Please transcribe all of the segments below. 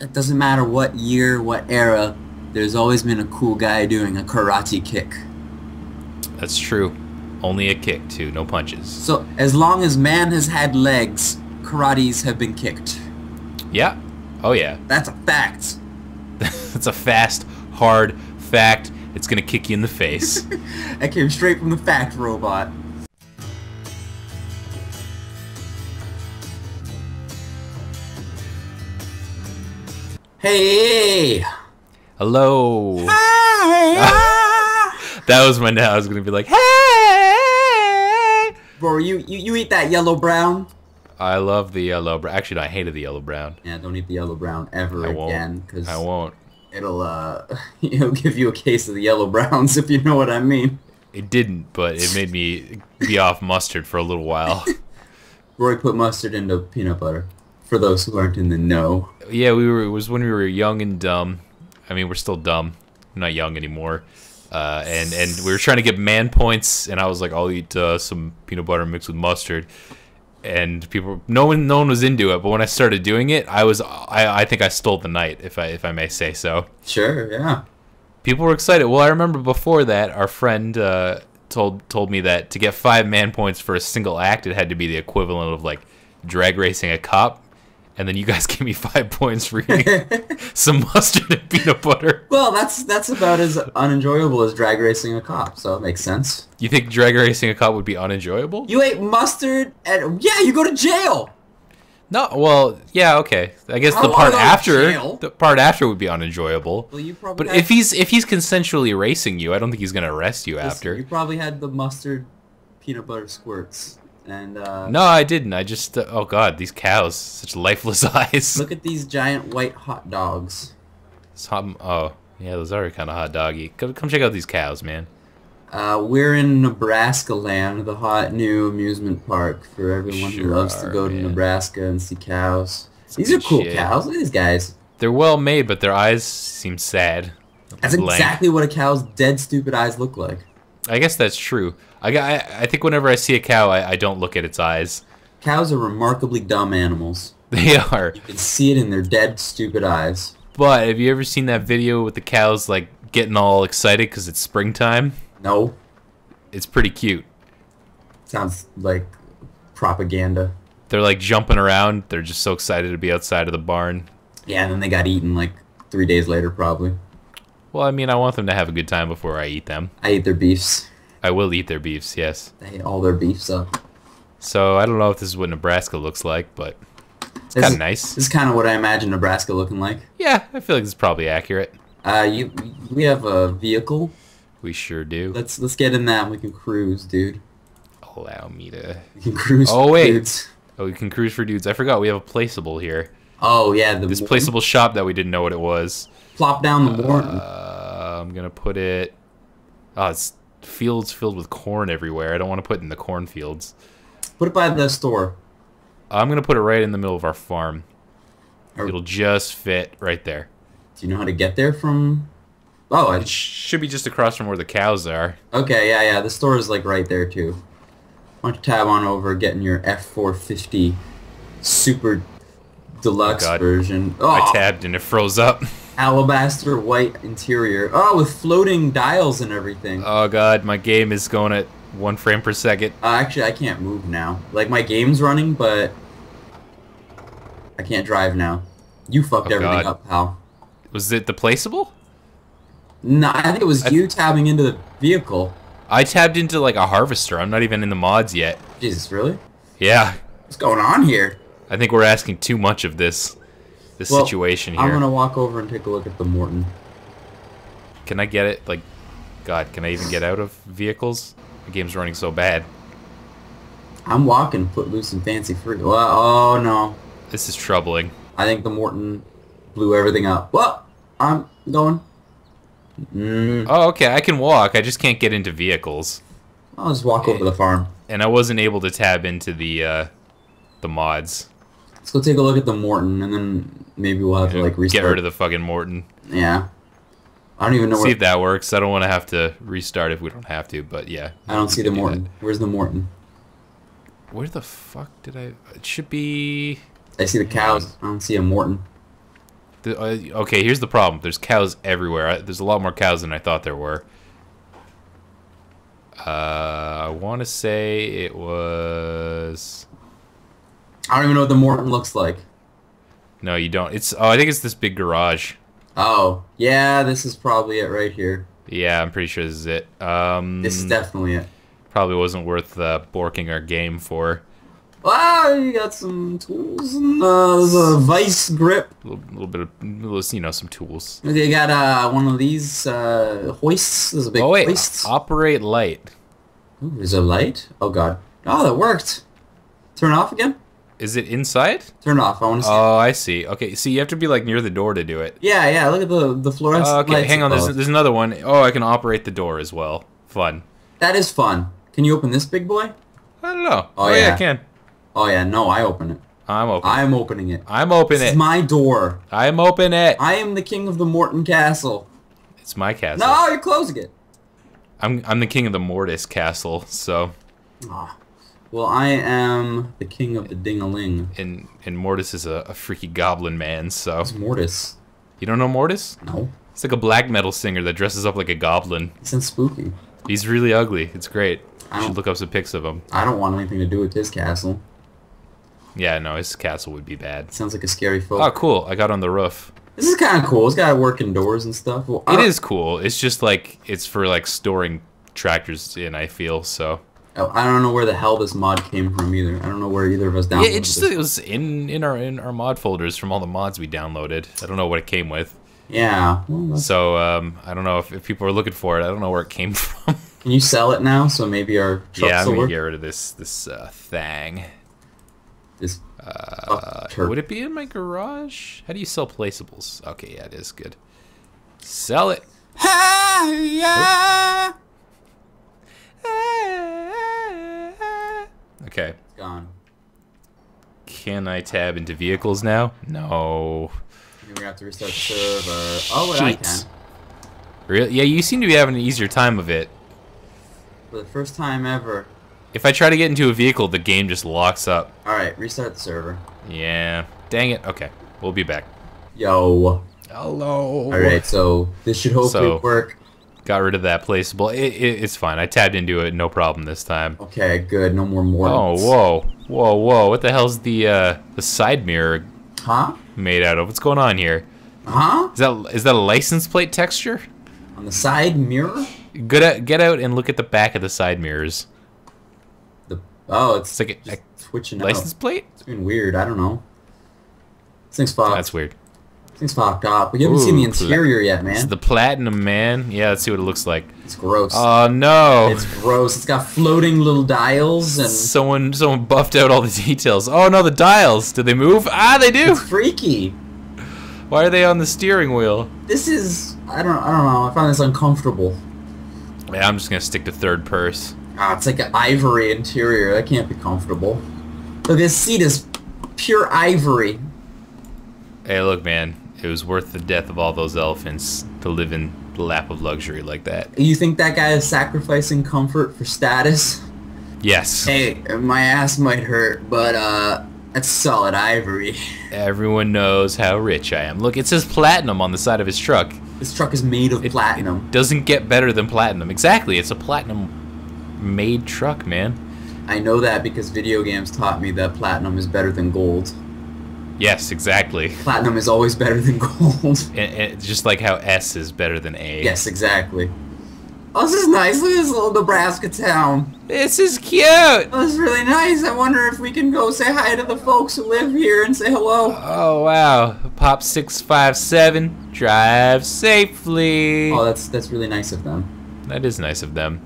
it doesn't matter what year, what era, there's always been a cool guy doing a karate kick. That's true. Only a kick too, no punches. So as long as man has had legs, karates have been kicked. Yeah. Oh yeah. That's a fact. That's a fast, hard fact. It's gonna kick you in the face. that came straight from the fact robot. Hey! Hello. That was my now. I was gonna be like, hey. Bro, you, you, you eat that yellow brown? I love the yellow brown. Actually, no, I hated the yellow brown. Yeah, don't eat the yellow brown ever I won't. again, because I won't. it'll uh, it'll give you a case of the yellow browns if you know what I mean. It didn't, but it made me be off mustard for a little while. Roy put mustard into peanut butter. For those who aren't in the know. yeah, we were. It was when we were young and dumb. I mean, we're still dumb. I'm not young anymore. Uh, and and we were trying to get man points, and I was like, I'll eat uh, some peanut butter mixed with mustard. And people, no one, no one was into it. But when I started doing it, I was, I, I think I stole the night, if I, if I may say so. Sure, yeah. People were excited. Well, I remember before that, our friend uh, told told me that to get five man points for a single act, it had to be the equivalent of like drag racing a cop. And then you guys gave me five points for eating some mustard and peanut butter. Well, that's that's about as unenjoyable as drag racing a cop, so it makes sense. You think drag racing a cop would be unenjoyable? You ate mustard and yeah, you go to jail. No. Well, yeah, okay. I guess I the part after, the part after would be unenjoyable. Well, you probably But if he's if he's consensually racing you, I don't think he's gonna arrest you listen, after. you probably had the mustard peanut butter squirts and uh, No, I didn't. I just uh, oh god, these cows, such lifeless eyes. look at these giant white hot dogs. Hot- oh, yeah, those are kind of hot doggy. Come, come check out these cows, man. Uh, we're in Nebraska land, the hot new amusement park for everyone who Sure loves to are, go to man. Nebraska and see cows. Some These are cool shit. cows. Look at these guys. They're well made, but their eyes seem sad. That's Blank. exactly what a cow's dead stupid eyes look like. I guess that's true. I, I, I think whenever I see a cow, I, I don't look at its eyes. Cows are remarkably dumb animals. They are. You can see it in their dead stupid eyes. But have you ever seen that video with the cows like getting all excited because it's springtime? No, It's pretty cute. sounds like propaganda. They're like jumping around. They're just so excited to be outside of the barn. Yeah, and then they got eaten like three days later, probably. Well, I mean, I want them to have a good time before I eat them. I eat their beefs. I will eat their beefs, yes. I ate all their beefs up. So I don't know if this is what Nebraska looks like, but it's kind of nice. This is kind of what I imagine Nebraska looking like. Yeah, I feel like it's probably accurate. Uh, you, we have a vehicle. We sure do. Let's let's get in that. and We can cruise, dude. Allow me to. We can cruise. Oh, wait. dudes. Oh, we can cruise for dudes. I forgot we have a placeable here. Oh yeah, the This placeable shop that we didn't know what it was. Plop down the. Uh, I'm gonna put it. Uh, oh, it's fields filled with corn everywhere. I don't want to put it in the cornfields. Put it by the store. I'm gonna put it right in the middle of our farm. Or- It'll just fit right there. Do you know how to get there from? Oh, I, It should be just across from where the cows are. okay, yeah, yeah. The store is like right there too. Why don't you tab on over, getting your F450 Super Deluxe Oh, version. Oh, I tabbed and it froze up. alabaster white interior. Oh, with floating dials and everything. Uh, Oh god, my game is going at one frame per second. actually, I can't move now. Like my game's running, but I can't drive now. You fucked Oh, everything God. up, pal. Was it the placeable? No, I think it was you tabbing into the vehicle. I tabbed into like a harvester. I'm not even in the mods yet. Jesus, really? Yeah, What's going on here? I think we're asking too much of this this Well, situation here. I'm gonna walk over and take a look at the Morton. Can I get it? Like, God, can I even get out of vehicles? The game's running so bad. I'm walking, foot loose and fancy free. Well, oh no, This is troubling. I think the Morton blew everything up. Well, I'm going. Mm, Oh, okay, I can walk. I just can't get into vehicles, I'll just walk over to the farm. and I wasn't able to tab into the uh, the mods. Let's go take a look at the Morton, and then maybe we'll have to like restart. Get rid of the fucking Morton. Yeah. I don't even know See where. if that works. I don't want to have to restart if we don't have to, but yeah. I don't see the do Morton. that. Where's the Morton? Where the fuck did I? It should be. I see the cows. I don't see a Morton. The- uh, okay, here's the problem. There's cows everywhere. I, there's a lot more cows than I thought there were. Uh, I want to say it was. I don't even know what the Morton looks like. No, you don't. It's. Oh, I think it's this big garage. Oh, yeah, this is probably it right here. Yeah, I'm pretty sure this is it. Um, This is definitely it. probably wasn't worth uh, borking our game for. Wow, you got some tools and uh, there's a vice grip. A little, little bit of, little, you know, some tools. You got uh, one of these uh, hoists. There's a big Oh wait, hoist. operate light. Ooh, there's a light. Oh god. Oh, that worked. Turn it off again. Is it inside? Turn it off. I want to see. Oh, I see. Okay, see, you have to be like near the door to do it. yeah, yeah. Look at the the fluorescent Uh, okay, lights hang on. There's, there's another one. Oh, I can operate the door as well. Fun. That is fun. Can you open this big boy? I don't know. Oh, yeah. yeah. I can. Oh yeah, no, I open it. I'm open. I'm opening it. I'm opening it. is my door. I'm open it. I am the king of the Morton Castle. It's my castle. No, you're closing it. I'm I'm the king of the Mortiis castle. So, Ah. Well, I am the king of the ding-a-ling. and and Mortiis is a, a freaky goblin man. So It's Mortiis. you don't know Mortiis? No, It's like a black metal singer that dresses up like a goblin. it sounds spooky. He's really ugly. It's great. I You should look up some pics of him. I don't want anything to do with his castle. Yeah, no, his castle would be bad. sounds like a scary folk. Oh, cool. I got on the roof. This is kind of cool. It's got to work indoors and stuff. Well, It is cool. It's just like it's for like storing tractors in. I feel so. Oh, I don't know where the hell this mod came from either. I don't know where either of us downloaded Yeah, it just it was in in our in our mod folders from all the mods we downloaded. I don't know what it came with. Yeah. Well, So um, I don't know if, if people are looking for it. I don't know where it came from. can you sell it now? So maybe our trucks yeah, I'm gonna work. get rid of this this uh, thing. This Uh, turd. would it be in my garage? How do you sell placeables? Okay, yeah, it is good. Sell it. Okay. It's gone. Can I tab into vehicles now? No. Gonna have to restart the server. Oh, but I can. Really? Yeah, you seem to be having an easier time of it. For the first time ever. If I try to get into a vehicle, the game just locks up. All right, restart the server. Yeah. Dang it. Okay. We'll be back. Yo. Hello. All right, so this should hopefully So- work. Got rid of that placeable. It, it, it's fine. I tabbed into it. No problem this time. Okay, good. No more Oh, Mortons. whoa. Whoa, whoa. What the hell's the uh, the side mirror Huh? made out of? What's going on here? Huh? Is that is that a license plate texture? On the side mirror? Get out, get out and look at the back of the side mirrors. The oh, it's, It's like a, a out. license plate? It's being weird. I don't know. This thing's fucked. That's weird. Thing's fucked up. We haven't seen the interior yet, It's man. the platinum man. Yeah, let's see what it looks like. It's gross. Oh no! it's gross. It's got floating little dials and someone someone buffed out all the details. Oh no, the dials. Did they move? Ah, they do. it's freaky. Why are they on the steering wheel? This is I don't I don't know. I find this uncomfortable. Yeah, I'm just gonna stick to third purse. Ah, it's like an ivory interior. That can't be comfortable. Look, this seat is pure ivory. Hey, look, man. It was worth the death of all those elephants to live in the lap of luxury like that. You think that guy is sacrificing comfort for status? Yes. Hey, my ass might hurt, but uh, that's solid ivory. Everyone knows how rich I am. Look, it says platinum on the side of his truck. This truck is made of It- platinum. Doesn't get better than platinum. Exactly. It's a platinum made truck, man. I know that because video games taught me that platinum is better than gold. Yes, exactly. Platinum is always better than gold. And, and just like how S is better than A. yes, exactly. Oh, this is nice. Look at this little Nebraska town. This is cute. Oh, this is really nice. I wonder if we can go say hi to the folks who live here and say hello. Oh wow. Pop six five seven. Drive safely. Oh, that's that's really nice of them. That is nice of them.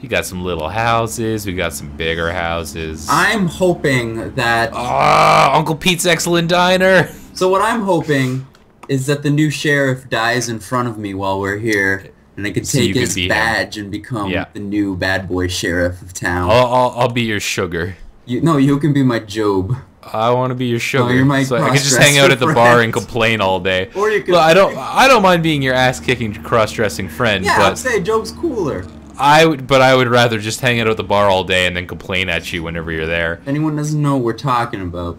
You got some little houses. We got some bigger houses. I'm hoping that. Ah, Uncle Pete's Excellent Diner. So what I'm hoping is that the new sheriff dies in front of me while we're here, and I can So take can his him. badge and become Yeah. the new bad boy sheriff of town. I'll, I'll, I'll be your sugar. You, no, you can be my Job. I want to be your sugar, you're my so I can just hang out at the cross-dresser bar friend. and complain all day. Or you could. Look, I don't, I don't mind being your ass-kicking, cross-dressing friend, Yeah, I'd but say Job's cooler. I would, but I would rather just hang out at the bar all day and then complain at you whenever you're there. If anyone doesn't know what we're talking about,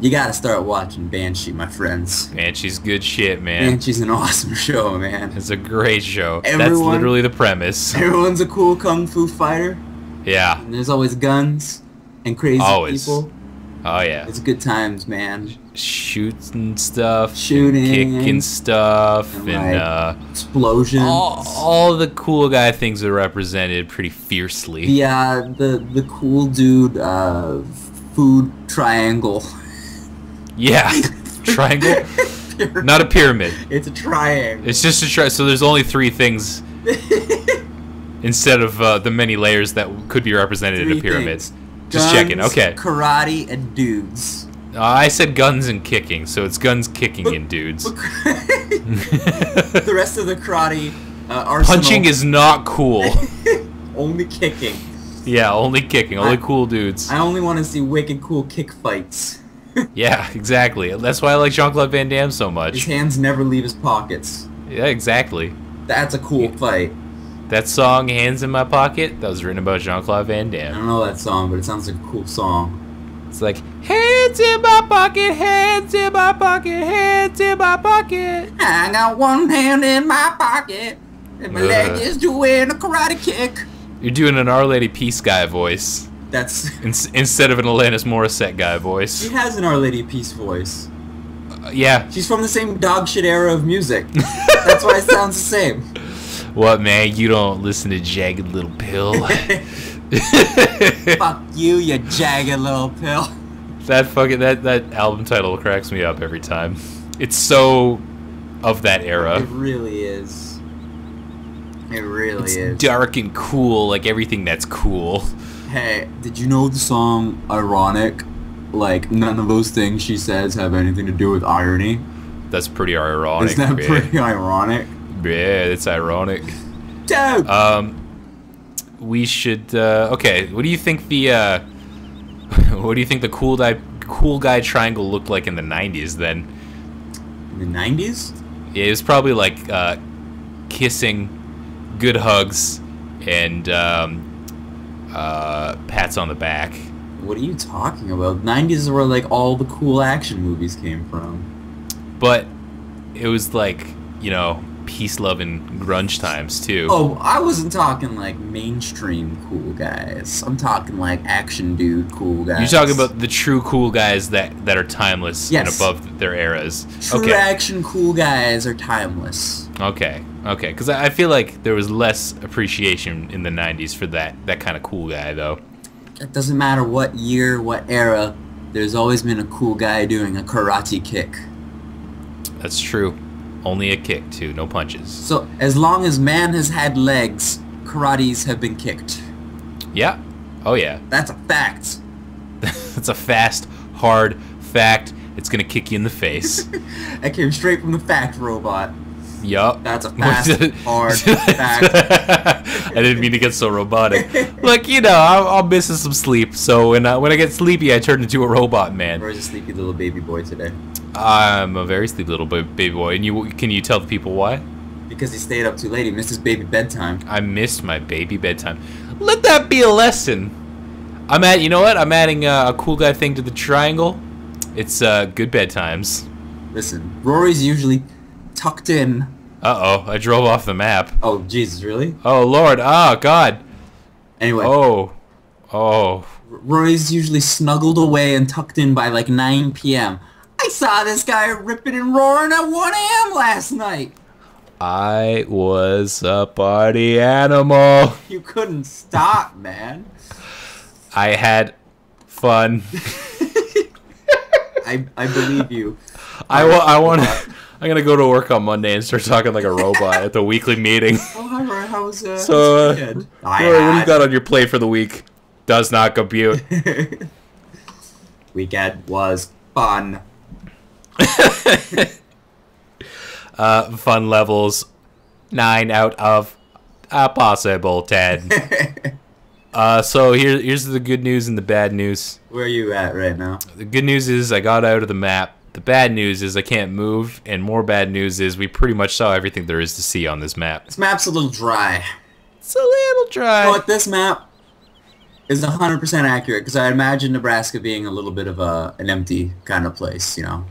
you gotta start watching Banshee, my friends. Banshee's good shit, man. Banshee's an awesome show, man. It's a great show. That's literally the premise. Everyone's a cool kung fu fighter, Yeah. and there's always guns and crazy Always. people. Oh yeah. It's good times, man. Shooting stuff, Shooting. kicking stuff, And, and like, uh, Explosions. all, all the cool guy things are represented pretty fiercely. the uh, the the cool dude uh, food triangle. Yeah. Triangle? Not a pyramid. It's a triangle. It's just a tri- so there's only three things instead of uh, the many layers that could be represented in a pyramid. things. Just Guns, checking. Okay. Karate and dudes. Uh, I said guns and kicking, so it's guns kicking and dudes. the rest of the karate uh, arsenal. Punching is not cool. only kicking. yeah, only kicking, only I- cool dudes. I only want to see wicked cool kick fights. Yeah, exactly. That's why I like Jean Claude Van Damme so much. His hands never leave his pockets. Yeah, exactly. That's a cool fight. That song, Hands in My Pocket, that was written about Jean Claude Van Damme. I don't know that song, but it sounds like a cool song. It's like, Hands in my pocket, hands in my pocket, hands in my pocket. I got one hand in my pocket, and my leg is doing a karate kick. You're doing an Our Lady Peace guy voice That's. ins- instead of an Alanis Morissette guy voice. She has an Our Lady Peace voice. Uh, yeah. She's from the same dog shit era of music. That's why it sounds the same. What, man? You don't listen to Jagged Little Pill? Fuck you, you jagged little pill. That fucking that that album title cracks me up every time. It's so of that era. It really is. It really It's is. dark and cool, like everything that's cool. Hey, did you know the song Ironic? Like, none of those things she says have anything to do with irony. That's pretty ironic. Isn't that yeah. pretty ironic? Yeah, it's ironic. Dude! Um, we should. Uh, okay, what do you think the? Uh, what do you think the cool guy cool guy triangle looked like in the '90s? Then In the 90s? it was probably like uh, kissing, good hugs, and um, uh, pats on the back. What are you talking about? 90s is where, like, all the cool action movies came from. But it was like you know peace, love, and grunge times too. Oh, I wasn't talking, like, mainstream cool guys. I'm talking, like, action dude cool guys. You're talking about the true cool guys that, that are timeless and above their eras. True okay. action cool guys are timeless. Okay, okay, because I I feel like there was less appreciation in the '90s for that that kind of cool guy, though. It doesn't matter what year, what era, there's always been a cool guy doing a karate kick. That's true. Only a kick too, no punches. So, as long as man has had legs, karates have been kicked. Yeah. Oh yeah. That's a fact. That's a fast, hard fact. It's gonna kick you in the face. That came straight from the fact robot. Yup. That's a fast, hard fact. I didn't mean to get so robotic. Look, you know, I'm, I'm missing some sleep, so when I, when I get sleepy, I turn into a robot man. Where's a sleepy little baby boy today? I'm a very sleepy little baby boy, and you can you tell the people why? Because he stayed up too late. He missed his baby bedtime. I missed my baby bedtime. Let that be a lesson. I'm at. You know what? I'm adding uh, a cool guy thing to the triangle. It's uh, good bedtimes. Listen, Rory's usually tucked in. Uh oh, I drove off the map. Oh, Jesus, really? Oh Lord. Oh God. Anyway, Oh. Oh. Rory's usually snuggled away and tucked in by like 9 p.m. I saw this guy ripping and roaring at 1 a.m. last night. I was a party animal. You couldn't stop, man. I had fun. I, I believe you. I, wa- I want to. I'm gonna go to work on Monday and start talking like a robot at the weekly meeting. Oh, hi, Rory. How was, uh, So, uh, how's your weekend? I Rory, what do you got on your plate for the week? Does not compute. Weekend was fun. Uh, fun levels, nine out of a possible ten. Uh, so here, here's the good news and the bad news. Where are you at right now? The good news is I got out of the map. The bad news is I can't move, and more bad news is we pretty much saw everything there is to see on this map. This map's a little dry. It's a little You know dry. what, this map, is 100% accurate because I imagine Nebraska being a little bit of a an empty kind of place, you know.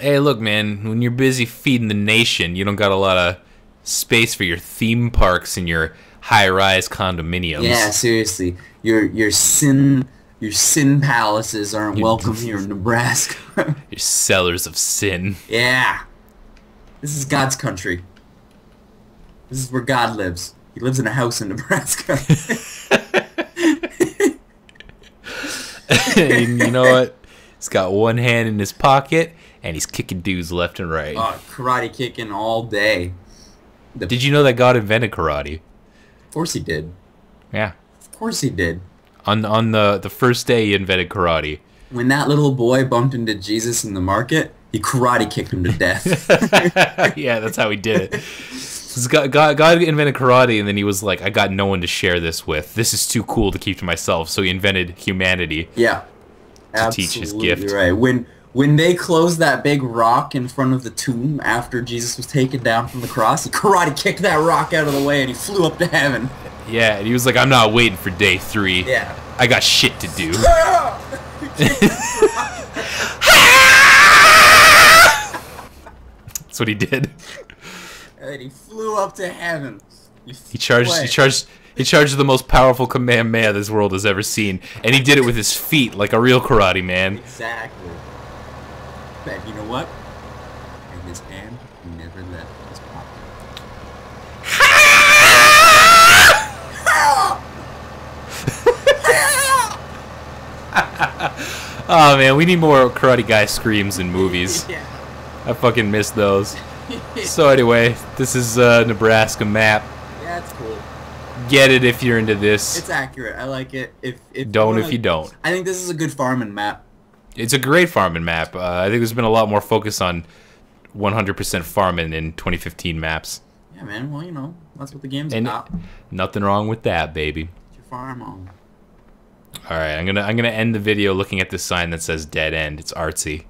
Hey, look, man. When you're busy feeding the nation, you don't got a lot of space for your theme parks and your high-rise condominiums. Yeah, seriously. Your your sin your sin palaces aren't welcome here in Nebraska. Your cellars of sin. yeah. This is God's country. This is where God lives. He lives in a house in Nebraska. and you know what? He's got one hand in his pocket and he's kicking dudes left and right. oh, karate kicking all day. The, Did you know that God invented karate? Of course he did. Yeah. Of course he did. On on the the first day he invented karate. When that little boy bumped into Jesus in the market, he karate kicked him to death. yeah, that's how he did it. God, God, God invented karate, and then he was like, "I got no one to share this with. This is too cool to keep to myself." So he invented humanity. yeah. To teach his gift. Right. When when they closed that big rock in front of the tomb after Jesus was taken down from the cross, he karate kicked that rock out of the way and he flew up to heaven. Yeah, and he was like, "I'm not waiting for day three. Yeah. I got shit to do." Ah! That's what he did. and he flew up to heaven. He charged. He charged. He charged the most powerful command man this world has ever seen, and he did it with his feet, like a real karate man. Exactly. But you know what? And his hand never left his pocket. Oh man, we need more karate guy screams in movies. Yeah. I fucking miss those. So anyway, this is uh, Nebraska map. Yeah, it's cool. Get it if you're into this. It's accurate. I like it. If if Don't wanna- if you don't. I think this is a good farming map. It's a great farming map. Uh, I think there's been a lot more focus on 100% farming in 2015 maps. Yeah, man. Well, you know, that's what the game's And about. nothing wrong with that, baby. Get your farm on. All right, I'm gonna I'm gonna end the video looking at this sign that says dead end. It's artsy.